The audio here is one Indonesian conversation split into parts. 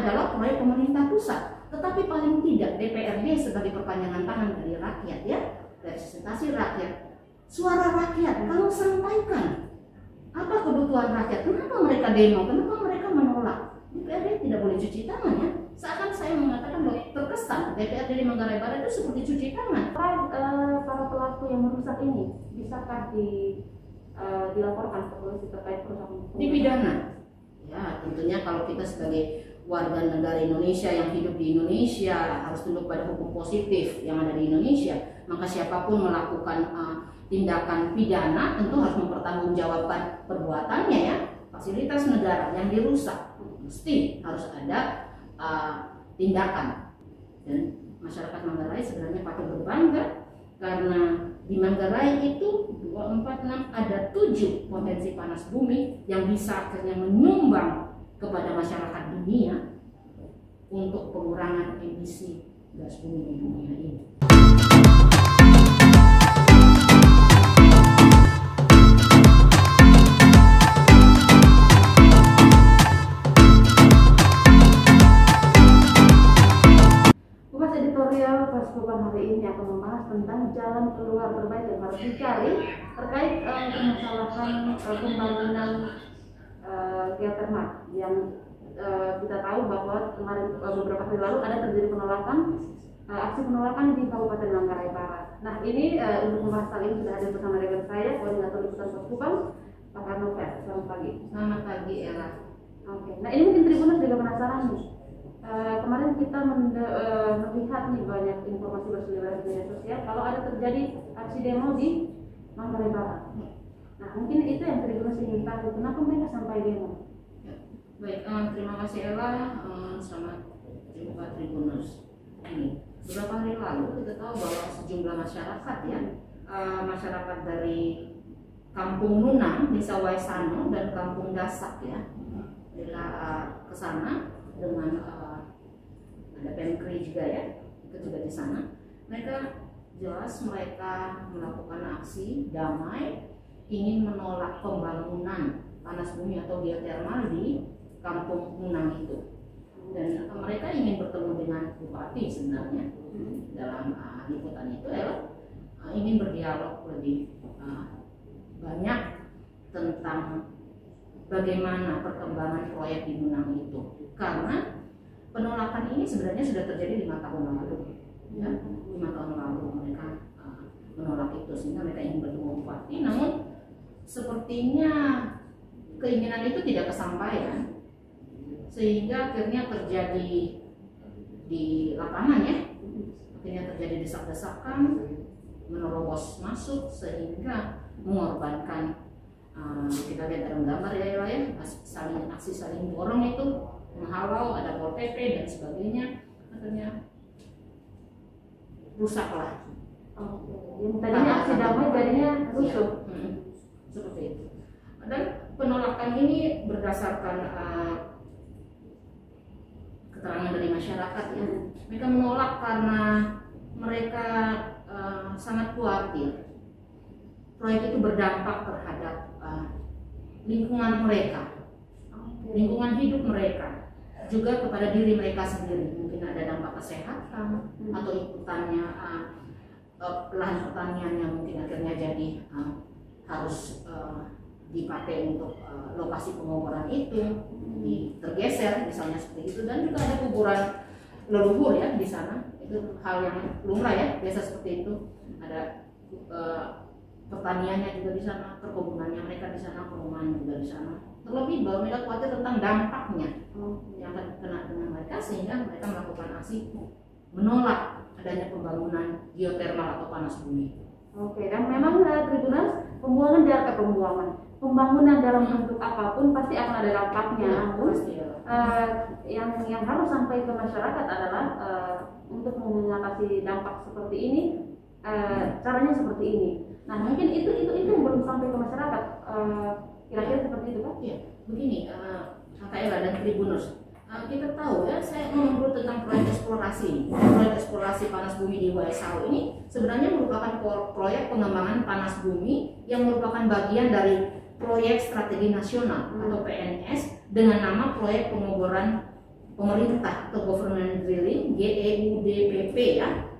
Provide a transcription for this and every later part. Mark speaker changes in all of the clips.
Speaker 1: adalah proyek pemerintah pusat. Tetapi paling tidak DPRD sebagai perpanjangan tangan dari rakyat ya, representasi rakyat. Suara rakyat, kalau sampaikan apa kebutuhan rakyat, kenapa mereka demo, kenapa mereka menolak? DPRD tidak boleh cuci tangan ya. Seakan saya mengatakan bahwa terkesan DPRD di Manggarai Barat itu seperti cuci tangan.
Speaker 2: Para, uh, para pelaku yang merusak ini bisakah di uh, dilaporkan ke polisi terkait perusahaan
Speaker 1: Dipidana. Ya, tentunya kalau kita sebagai warga negara Indonesia yang hidup di Indonesia harus tunduk pada hukum positif yang ada di Indonesia, maka siapa pun melakukan uh, tindakan pidana tentu harus mempertanggungjawabkan perbuatannya ya. Fasilitas negara yang dirusak mesti harus ada uh, tindakan dan masyarakat Manggarai sebenarnya patut berbangga karena di Manggarai itu 246 ada 7 potensi panas bumi yang bisa akhirnya menyumbang kepada masyarakat dunia untuk pengurangan emisi gas bumi di dunia ini.
Speaker 2: Paskupan hari ini akan membahas tentang jalan keluar terbaik yang harus dicari terkait uh, permasalahan uh, pembangunan uh, geotermal yang uh, kita tahu bahwa kemarin uh, beberapa hari lalu ada terjadi penolakan uh, aksi penolakan di Kabupaten Manggarai Barat. Nah ini uh, untuk membahas hal ini sudah hadir bersama rekan saya koordinator liputan Paskupan Pak Karnovel. Selamat pagi.
Speaker 1: Selamat pagi Ella.
Speaker 2: Oke. Nah ini mungkin Tribuners juga penasaran nih. Uh, kemarin kita mende, uh, melihat nih banyak informasi berseliweran di media sosial kalau ada terjadi aksi demo di Manggarai Barat. Nah mungkin itu yang Tribuners ingin tahu kenapa mereka sampai demo.
Speaker 1: Ya. Baik, um, terima kasih Ella. Um, selamat jumpa Tribuners. Ini beberapa hari lalu kita tahu bahwa sejumlah masyarakat ya, uh, masyarakat dari Kampung Nunang, Desa Waisano dan Kampung Dasak ya, bila uh, ke sana dengan uh, ada Pemkri juga ya, itu juga di sana. Mereka jelas mereka melakukan aksi damai ingin menolak pembangunan panas bumi atau geotermal di kampung Nunang itu. Dan uh, mereka ingin bertemu dengan bupati sebenarnya dalam uh, liputan itu adalah uh, ingin berdialog lebih uh, banyak tentang bagaimana perkembangan proyek di Nunang itu. Karena penolakan ini sebenarnya sudah terjadi lima tahun lalu ya. Lima tahun lalu mereka uh, menolak itu sehingga mereka ingin bertemu bupati. Namun sepertinya keinginan itu tidak kesampaian. Sehingga akhirnya terjadi di lapangan ya. Akhirnya terjadi desak-desakan menerobos masuk sehingga mengorbankan uh, kita lihat dalam gambar ya ya. Saling aksi saling dorong itu menghalau ada pol pp dan sebagainya. Akhirnya rusaklah.
Speaker 2: Oke. Yang tadinya aksi damai jadinya rusuh.
Speaker 1: Hmm, seperti itu. Dan penolakan ini berdasarkan uh, keterangan dari masyarakat ya. Mereka menolak karena mereka uh, sangat khawatir proyek itu berdampak terhadap uh, lingkungan mereka lingkungan hidup mereka juga kepada diri mereka sendiri. Mungkin ada dampak kesehatan
Speaker 2: Hmm.
Speaker 1: atau ikutannya uh, uh, lahan pertanian yang mungkin akhirnya jadi uh, harus uh, dipakai untuk uh, lokasi pengoboran itu di, tergeser misalnya seperti itu. Dan juga ada kuburan leluhur ya di sana. Itu hal yang lumrah ya biasa seperti itu. Ada uh, pertaniannya juga di sana perkebunannya mereka di sana perumahan juga di sana. Terlebih bahwa mereka khawatir tentang dampaknya
Speaker 2: Oke.
Speaker 1: yang akan kena dengan mereka sehingga mereka melakukan aksi menolak adanya pembangunan geotermal atau panas bumi
Speaker 2: Oke, dan memang uh, Tribuners pembuangan dari pembuangan pembangunan dalam bentuk apa pun pasti akan ada dampaknya. Namun
Speaker 1: pasti ya.
Speaker 2: uh, yang yang harus sampai ke masyarakat adalah uh, untuk mengatasi dampak seperti ini uh, caranya seperti ini. Nah mungkin itu itu itu yang belum sampai ke masyarakat. Uh, Kira-kira seperti itu kan?
Speaker 1: Iya, begini, uh, Kakak Ella dan Tribuners, uh, kita tahu ya, saya ngobrol tentang proyek eksplorasi. Proyek eksplorasi panas bumi di Waisau ini sebenarnya merupakan pro- proyek pengembangan panas bumi yang merupakan bagian dari proyek strategi nasional atau PNS dengan nama proyek pengoboran pemerintah atau government drilling GEUDPP ya.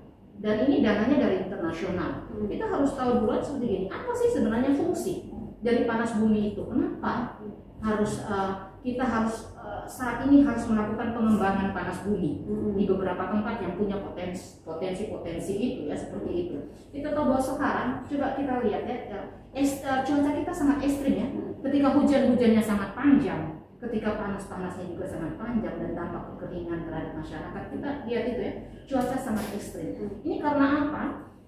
Speaker 1: Dan ini dananya dari internasional. Kita harus tahu dulu seperti gini apa sih sebenarnya fungsi dari panas bumi itu? Kenapa harus eh, kita harus saat ini harus melakukan pengembangan panas bumi
Speaker 2: Hmm.
Speaker 1: di beberapa tempat yang punya potensi potensi potensi itu ya seperti itu. Kita tahu bahwa sekarang coba kita lihat ya ya, es, eh, cuaca kita sangat ekstrim ya. Ketika hujan hujannya sangat panjang ketika panas panasnya juga sangat panjang dan dampak kekeringan terhadap masyarakat kita lihat itu ya cuaca sangat ekstrim. Ini karena apa?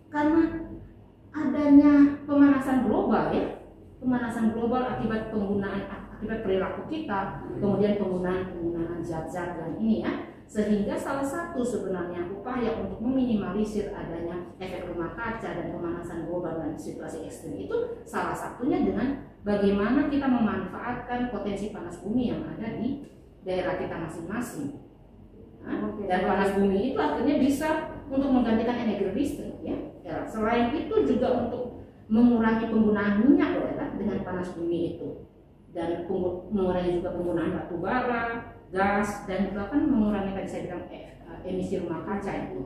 Speaker 1: Karena adanya pemanasan global ya. Pemanasan global akibat penggunaan akibat perilaku kita kemudian penggunaan penggunaan zat-zat dan ini ya sehingga salah satu sebenarnya upaya untuk meminimalisir adanya efek rumah kaca dan pemanasan global dan situasi ekstrim itu salah satunya dengan bagaimana kita memanfaatkan potensi panas bumi yang ada di daerah kita masing-masing. Nah, dan panas bumi itu akhirnya bisa untuk menggantikan energi listrik ya. Ya, Selain itu juga untuk mengurangi penggunaan minyak loh ya, dengan panas bumi itu dan mengurangi juga penggunaan batu bara, gas dan juga kan mengurangi tadi saya bilang eh, eh, emisi rumah kaca itu.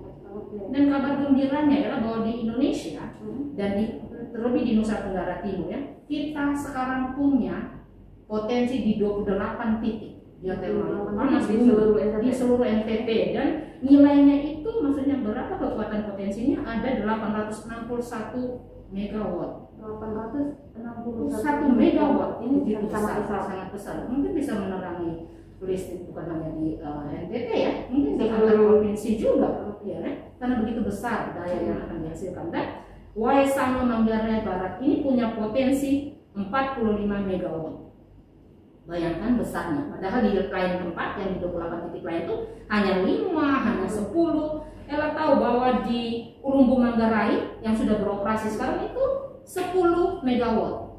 Speaker 1: Dan kabar gembiranya adalah bahwa di Indonesia
Speaker 2: Hmm.
Speaker 1: dan di, terlebih di Nusa Tenggara Timur ya, kita sekarang punya potensi di 28 titik geotermal panas
Speaker 2: di seluruh
Speaker 1: di
Speaker 2: NTT.
Speaker 1: seluruh NTT dan nilainya itu maksudnya berapa kekuatan potensinya ada 861 megawatt
Speaker 2: 861
Speaker 1: satu megawatt
Speaker 2: ini sangat
Speaker 1: besar,
Speaker 2: besar.
Speaker 1: sangat besar. Mungkin bisa menerangi listrik bukan hanya di eh, NTT ya. Mungkin di
Speaker 2: Seluruh-
Speaker 1: antar provinsi juga ya kan? karena begitu besar daya yang akan dihasilkan. Dan Waisano Manggarai Barat ini punya potensi 45 megawatt. Bayangkan besarnya. Padahal di lain tempat yang di 28 titik lain itu hanya 5 hanya 10 Ella tahu bahwa di Ulumbu Manggarai yang sudah beroperasi sekarang itu 10 megawatt.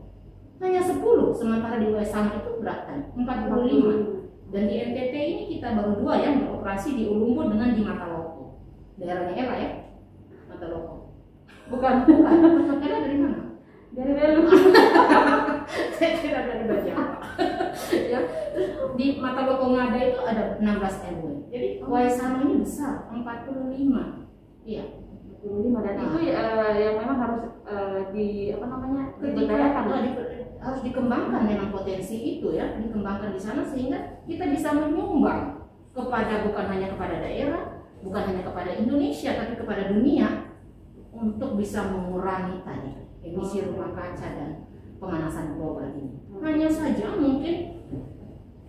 Speaker 1: Hanya 10 sementara di Waisano itu berapa 45 dan di NTT ini kita baru dua yang beroperasi di Ulumbu dengan di Mataloko daerahnya Ella ya? Mataloko bukan bukan. Ella dari mana?
Speaker 2: Dari Belu.
Speaker 1: Saya kira dari Bajau ya di Mataloko Ngada itu ada 16 RW jadi Waisano ini besar 45 iya
Speaker 2: 25 dan
Speaker 1: Nah.
Speaker 2: itu eh, yang memang harus eh, di apa namanya diberdayakan
Speaker 1: uh, di- harus dikembangkan memang potensi itu ya dikembangkan di sana sehingga kita bisa menyumbang kepada bukan hanya kepada daerah bukan hanya kepada Indonesia tapi kepada dunia untuk bisa mengurangi tadi emisi rumah kaca dan pemanasan global ini. Hanya saja mungkin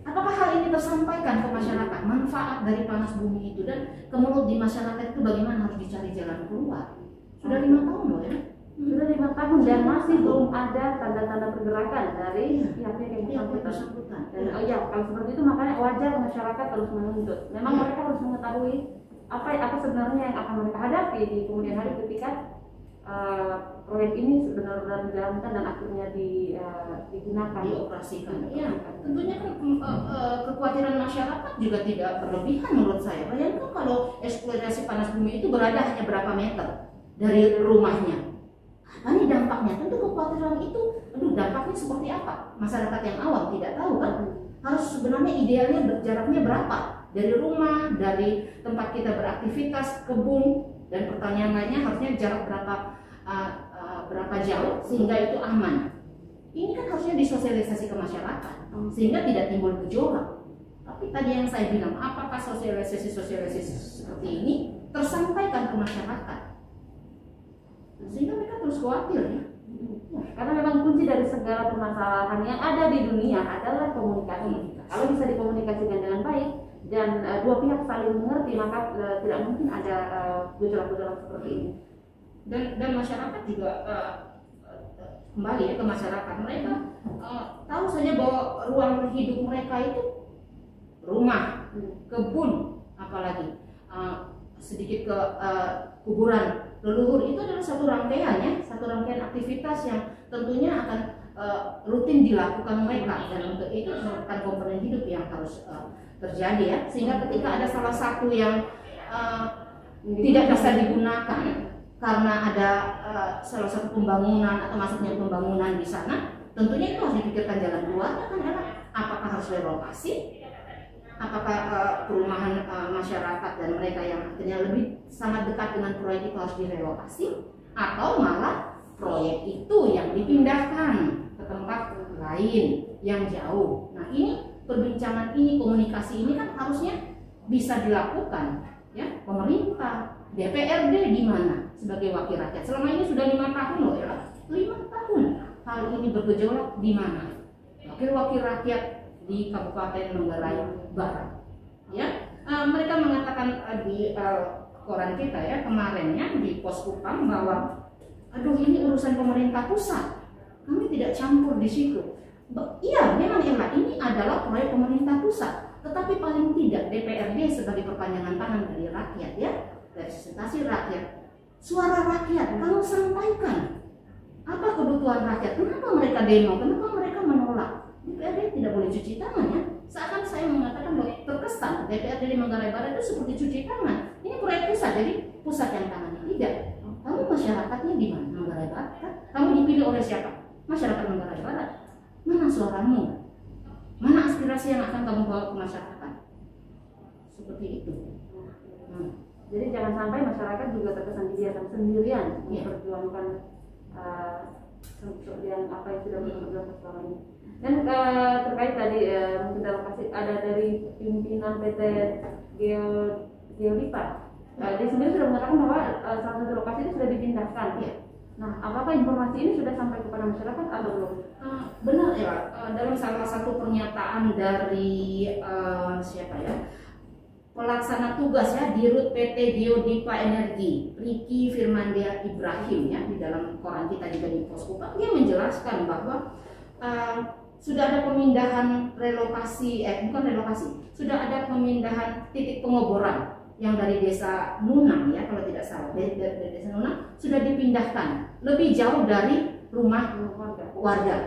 Speaker 1: apakah hal ini tersampaikan ke masyarakat manfaat dari panas bumi itu dan kemudian di masyarakat itu bagaimana harus dicari jalan keluar sudah lima tahun loh ya
Speaker 2: sudah lima tahun dan masih belum ada tanda-tanda pergerakan dari pihak-pihak yang bersangkutan. Dan oh ya, kalau seperti itu makanya wajar masyarakat terus menuntut. Memang
Speaker 1: Iya.
Speaker 2: mereka harus mengetahui apa apa sebenarnya yang akan mereka hadapi di kemudian hari ketika eh, proyek ini benar-benar dijalankan dan akhirnya di, eh, digunakan.
Speaker 1: dioperasikan. Iya, tentunya mm, eh, eh, kekhawatiran masyarakat juga tidak berlebihan menurut saya. Bayangkan kalau eksplorasi panas bumi itu berada hanya berapa meter dari rumahnya. Apa nih dampaknya? Tentu kekhawatiran itu, aduh dampaknya seperti apa? Masyarakat yang awam tidak tahu kan? Harus sebenarnya idealnya jaraknya berapa? Dari rumah, dari tempat kita beraktivitas, kebun, dan pertanyaan lainnya harusnya jarak berapa uh, uh, berapa jauh sehingga itu aman. Ini kan harusnya disosialisasi ke masyarakat sehingga tidak timbul gejolak. Tapi tadi yang saya bilang, apakah sosialisasi-sosialisasi seperti ini tersampaikan ke masyarakat? Sehingga mereka terus khawatir ya.
Speaker 2: Karena memang kunci dari segala permasalahan yang ada di dunia adalah komunikasi. Kalau bisa dikomunikasikan dengan baik dan eh, dua pihak saling mengerti, maka eh, tidak mungkin ada eh, gejolak-gejolak seperti ini.
Speaker 1: Dan dan masyarakat juga uh, kembali ya ke masyarakat. Mereka uh, tahu saja bahwa ruang hidup mereka itu rumah, kebun, apalagi. Uh, sedikit ke uh, kuburan. Leluhur itu adalah satu rangkaian ya, satu rangkaian aktivitas yang tentunya akan uh, rutin dilakukan mereka. Dan untuk itu merupakan komponen hidup yang harus uh, terjadi ya, sehingga ketika ada salah satu yang uh, tidak bisa digunakan karena ada uh, salah satu pembangunan atau masuknya pembangunan di sana, tentunya itu harus dipikirkan jalan keluar kan Ella? apakah harus relokasi apakah uh, perumahan uh, masyarakat dan mereka yang akhirnya lebih sangat dekat dengan proyek itu harus direlokasi atau malah proyek itu yang dipindahkan ke tempat lain yang jauh. Nah ini perbincangan ini komunikasi ini kan harusnya bisa dilakukan ya pemerintah DPRD di mana sebagai wakil rakyat? Selama ini sudah lima tahun loh ya. Lima tahun. Hal ini bergejolak di mana? Wakil-wakil rakyat di Kabupaten Manggarai Barat. Ya, uh, mereka mengatakan uh, di uh, koran kita ya kemarinnya di pos upam bahwa aduh ini urusan pemerintah pusat, kami tidak campur di situ. Iya, memang ya ini adalah proyek pemerintah pusat, tetapi paling tidak DPRD sebagai perpanjangan tangan dari rakyat ya, representasi rakyat, suara rakyat, kalau sampaikan apa kebutuhan rakyat, kenapa mereka demo, kenapa mereka menolak, DPRD tidak boleh cuci tangan ya. Seakan saya mengatakan bahwa terkesan DPRD di Manggarai Barat itu seperti cuci tangan. Ini proyek pusat, jadi pusat yang tangannya tidak. Kamu masyarakatnya di mana? Manggarai Barat. Kamu dipilih oleh siapa? Masyarakat Manggarai Barat. Mana suaramu? Mana aspirasi yang akan kamu bawa ke masyarakat? Seperti itu.
Speaker 2: Jadi jangan sampai masyarakat juga terkesan dibiarkan sendirian yeah. memperjuangkan uh, yang apa yang sudah berjuang selama ini. Dan uh, terkait tadi uh, mungkin lokasi ada dari pimpinan PT Geo Geolipa. Uh, dia sendiri sudah mengatakan bahwa uh, salah satu lokasi itu sudah dipindahkan. Ya. Nah, apakah informasi ini sudah sampai kepada masyarakat atau belum?
Speaker 1: Uh, benar ya, uh, dalam salah satu pernyataan dari uh, siapa ya, pelaksana tugas ya di RUT PT Geodipa Energi, Riki Firmandia Ibrahim ya di dalam koran kita juga di Poskopa, dia menjelaskan bahwa uh, sudah ada pemindahan relokasi eh bukan relokasi sudah ada pemindahan titik pengoboran yang dari desa Nunang ya kalau tidak salah dari, dari, dari desa Nunang sudah dipindahkan. Lebih jauh dari rumah warga, warga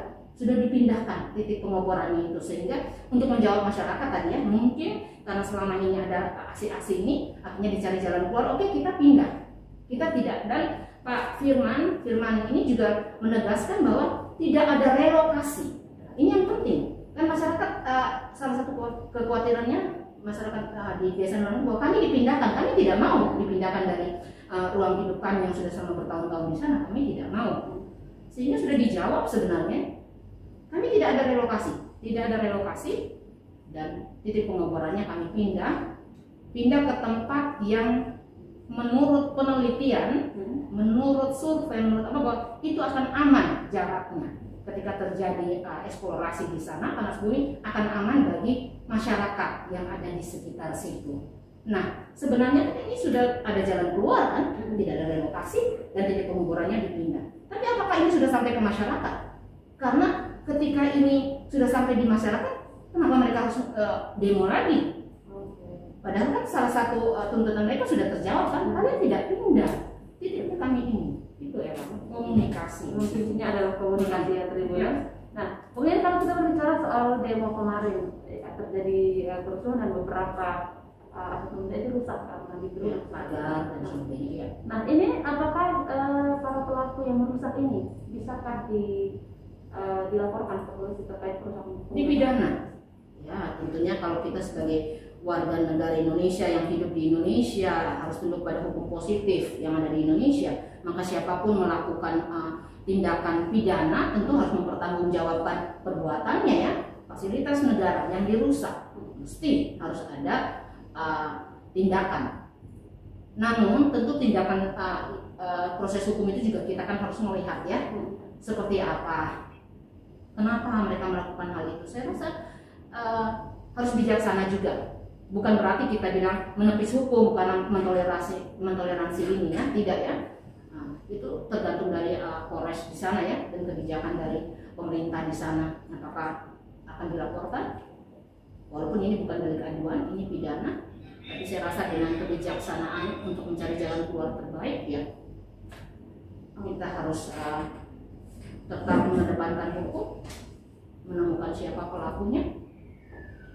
Speaker 1: sudah dipindahkan titik pengoborannya itu sehingga untuk menjawab masyarakat tadi ya mungkin karena selama ini ada aksi-aksi ini akhirnya dicari jalan keluar oke kita pindah kita tidak dan Pak Firman Firman ini juga menegaskan bahwa tidak ada relokasi ini yang penting. Kan masyarakat uh, salah satu kekhawatirannya masyarakat uh, di desa Nurani bahwa kami dipindahkan, kami tidak mau dipindahkan dari uh, ruang hidup kami yang sudah selama bertahun-tahun di sana, kami tidak mau. Sehingga sudah dijawab sebenarnya, kami tidak ada relokasi, tidak ada relokasi dan titik pengoborannya kami pindah, pindah ke tempat yang menurut penelitian, hmm. menurut survei, menurut apa bahwa itu akan aman jaraknya ketika terjadi uh, eksplorasi di sana panas bumi akan aman bagi masyarakat yang ada di sekitar situ. Nah, sebenarnya ini sudah ada jalan keluar kan, tidak ada relokasi dan titik penguburannya dipindah. Tapi apakah ini sudah sampai ke masyarakat? Karena ketika ini sudah sampai di masyarakat, kenapa mereka harus uh, demo lagi? Padahal kan salah satu uh, tuntutan mereka sudah terjawab kan, kalian tidak pindah, titik kami ini itu ya komunikasi
Speaker 2: kuncinya adalah komunikasi ya terima ya. nah kemudian kalau kita berbicara soal demo kemarin ya, terjadi ya, kerusuhan dan beberapa uh, itu rusak karena di
Speaker 1: ya, pagar dan sebagainya ya.
Speaker 2: nah ini apakah uh, para pelaku yang merusak ini bisakah di uh, dilaporkan ke polisi terkait kerusakan
Speaker 1: dipidana ya tentunya kalau kita sebagai warga negara Indonesia yang hidup di Indonesia harus tunduk pada hukum positif yang ada di Indonesia maka siapa pun melakukan uh, tindakan pidana tentu harus mempertanggungjawabkan perbuatannya ya. Fasilitas negara yang dirusak mesti harus ada uh, tindakan. Namun tentu tindakan uh, uh, proses hukum itu juga kita kan harus melihat ya seperti apa kenapa mereka melakukan hal itu? Saya rasa uh, harus bijaksana juga. Bukan berarti kita bilang menepis hukum karena mentoleransi mentoleransi ini ya tidak ya. Nah, itu tergantung dari uh, Polres di sana ya dan kebijakan dari pemerintah di sana. Apakah akan dilaporkan? Walaupun ini bukan dari aduan ini pidana tapi saya rasa dengan kebijaksanaan untuk mencari jalan keluar terbaik ya kita harus uh, tetap mengedepankan hukum menemukan siapa pelakunya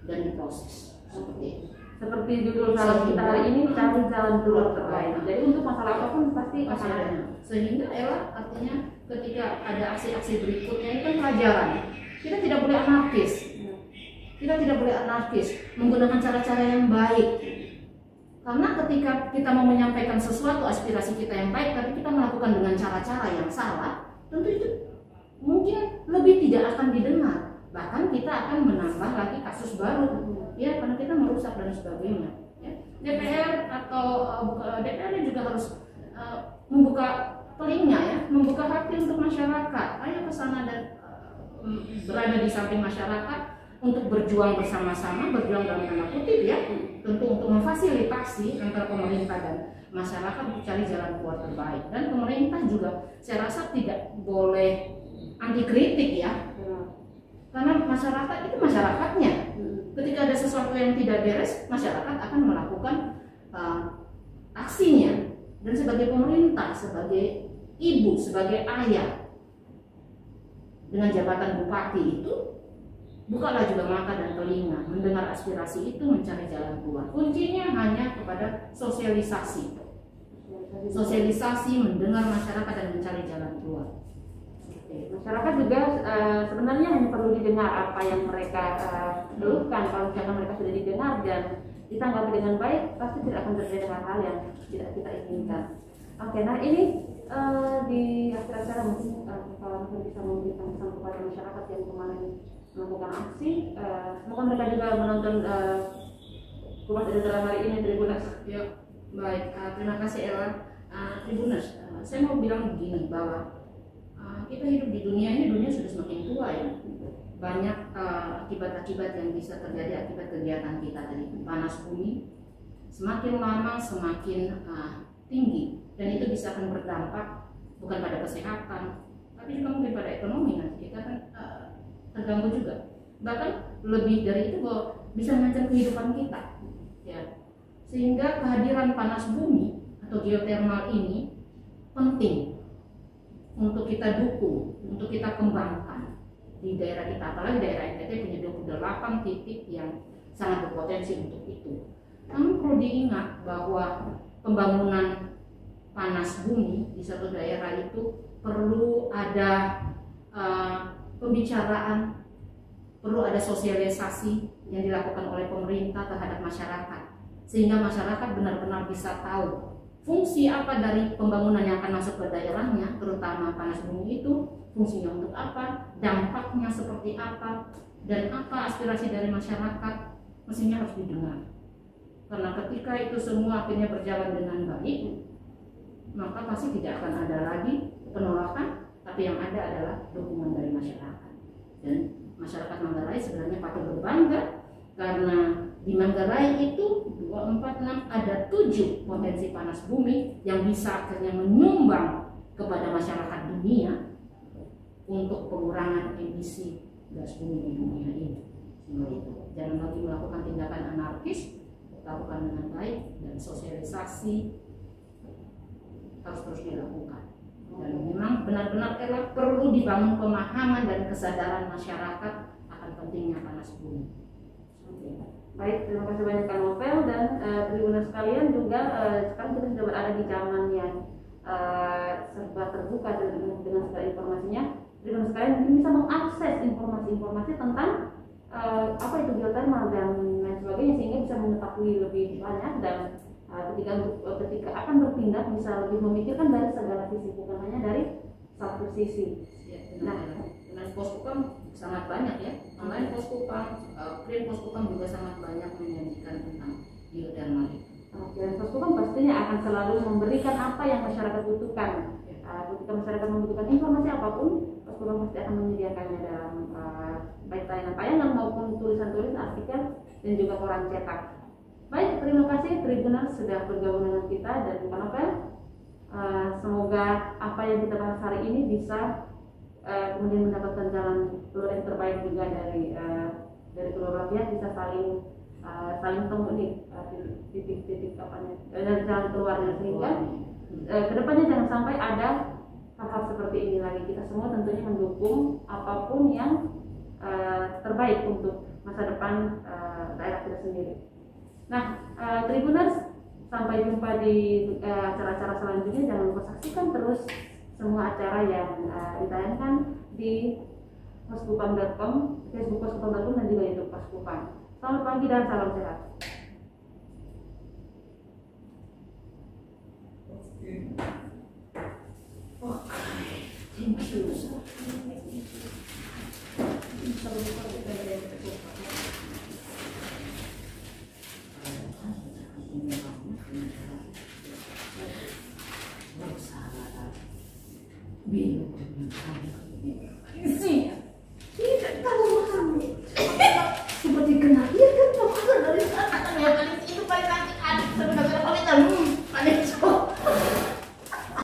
Speaker 1: dan diproses seperti
Speaker 2: seperti judul salam kita hari ini cari jalan keluar terbaik. Jadi untuk masalah apa pun pasti
Speaker 1: akan ada. Sehingga Ella artinya ketika ada aksi-aksi berikutnya ini kan pelajaran. Kita tidak boleh anarkis. kita tidak boleh anarkis menggunakan cara-cara yang baik karena ketika kita mau menyampaikan sesuatu aspirasi kita yang baik tapi kita melakukan dengan cara-cara yang salah tentu itu mungkin lebih tidak akan didengar. Bahkan kita akan menambah lagi kasus baru. Ya karena kita merusak dan sebagainya. Ya. DPR atau uh, DPR juga harus uh, membuka telinga ya membuka hati untuk masyarakat. Ayo ke sana dan uh, berada di samping masyarakat untuk berjuang bersama-sama berjuang dalam tanda kutip ya. Tentu untuk memfasilitasi antara pemerintah dan masyarakat untuk cari jalan keluar terbaik. Dan pemerintah juga saya rasa tidak boleh anti kritik ya. Karena masyarakat itu masyarakatnya. Ketika ada sesuatu yang tidak beres masyarakat akan melakukan uh, aksinya. Dan sebagai pemerintah sebagai ibu sebagai ayah dengan jabatan bupati itu bukalah juga mata dan telinga mendengar aspirasi itu mencari jalan keluar. Kuncinya hanya kepada sosialisasi. Sosialisasi mendengar masyarakat dan mencari jalan keluar
Speaker 2: masyarakat juga uh, sebenarnya hanya perlu didengar apa yang mereka uh, kalau misalkan mereka sudah didengar dan ditanggapi dengan baik pasti tidak akan terjadi hal-hal yang tidak kita inginkan. Oke nah ini uh, di akhir acara mungkin kalau bisa memberikan pesan kepada masyarakat yang kemarin melakukan aksi. Uh, semoga mereka juga menonton uh, Kupas dalam hari ini Tribunas
Speaker 1: ya baik. Uh, terima kasih Ella. Uh, Tribunas uh, saya mau bilang begini bahwa kita hidup di dunia ini dunia sudah semakin tua ya. Banyak akibat-akibat uh, yang bisa terjadi akibat kegiatan kita tadi. Panas bumi semakin lama semakin uh, tinggi. Dan itu bisa akan berdampak bukan pada kesehatan tapi juga mungkin pada ekonomi nanti. Kita kan uh, terganggu juga. Bahkan lebih dari itu bahwa bisa mengancam kehidupan kita. Ya. Sehingga kehadiran panas bumi atau geotermal ini penting untuk kita dukung, untuk kita kembangkan di daerah kita. Apalagi daerah NTT punya 28 titik yang sangat berpotensi untuk itu. Namun perlu diingat bahwa pembangunan panas bumi di satu daerah itu perlu ada uh, pembicaraan, perlu ada sosialisasi yang dilakukan oleh pemerintah terhadap masyarakat, sehingga masyarakat benar-benar bisa tahu fungsi apa dari pembangunan yang akan masuk ke daerahnya, terutama panas bumi itu, fungsinya untuk apa, dampaknya seperti apa, dan apa aspirasi dari masyarakat, mestinya harus didengar. Karena ketika itu semua akhirnya berjalan dengan baik, maka pasti tidak akan ada lagi penolakan, tapi yang ada adalah dukungan dari masyarakat. Dan masyarakat Manggarai sebenarnya patut berbangga karena di Manggarai itu 246 ada 7 potensi panas bumi yang bisa akhirnya menyumbang kepada masyarakat dunia untuk pengurangan emisi gas bumi di dunia ini. Jangan lagi melakukan tindakan anarkis, lakukan dengan baik dan sosialisasi harus terus dilakukan. Dan memang benar-benar perlu dibangun pemahaman dan kesadaran masyarakat akan pentingnya panas bumi.
Speaker 2: Baik, terima kasih banyak Kang Novel dan uh, Tribuners sekalian juga uh, sekarang kita sudah berada di zaman yang uh, serba terbuka dengan, dengan segala informasinya. Tribuners sekalian mungkin bisa mengakses informasi-informasi tentang uh, apa itu geothermal dan lain sebagainya sehingga bisa mengetahui lebih banyak dan uh, ketika uh, ketika akan bertindak bisa lebih memikirkan dari segala sisi bukan hanya dari satu sisi.
Speaker 1: Ya, nah, dengan poskupam sangat banyak ya. Online poskupam uh, print poskupam juga sangat banyak menyajikan tentang geothermal
Speaker 2: Oke, dan poskupam pastinya akan selalu memberikan apa yang masyarakat butuhkan. Uh, ketika masyarakat membutuhkan informasi apa pun poskupam pasti akan menyediakannya dalam uh, baik tayangan-tayangan maupun tulisan-tulisan artikel dan juga koran cetak. Baik terima kasih. Tribuners sudah bergabung dengan kita dan bukan apa uh, semoga apa yang kita bahas hari ini bisa uh, kemudian mendapatkan jalan keluar yang terbaik juga dari uh, dari kedua pihak bisa saling uh, saling temu nih titik-titik uh, apa dari jalan keluarnya. Sehingga uh, ke depannya jangan sampai ada hal-hal seperti ini lagi. Kita semua tentunya mendukung apa pun yang uh, terbaik untuk masa depan uh, daerah kita sendiri. Nah, uh, Tribuners sampai jumpa di acara-acara uh, selanjutnya. Jangan lupa saksikan terus semua acara yang uh, ditayangkan di
Speaker 1: paskupan.com, Facebook paskupan.com dan juga YouTube paskupan. Selamat pagi dan salam sehat.